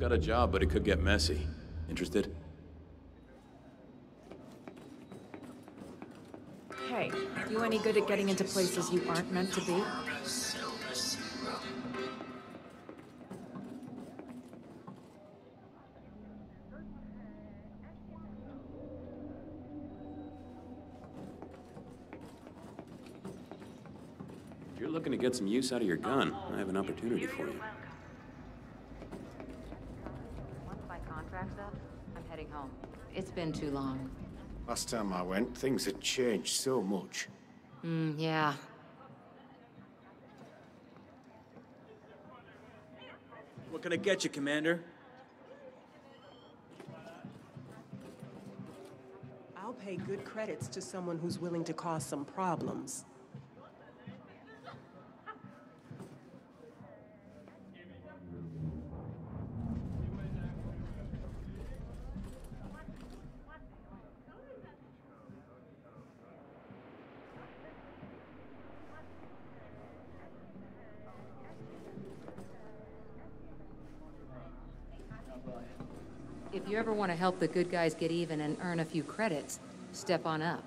got a job, but it could get messy. Interested? Hey, you any good at getting into places you aren't meant to be? If you're looking to get some use out of your gun, I have an opportunity for you. Heading home. It's been too long. Last time I went, things had changed so much. Mm, yeah. What can I get you, Commander? I'll pay good credits to someone who's willing to cause some problems. If you ever want to help the good guys get even and earn a few credits, step on up.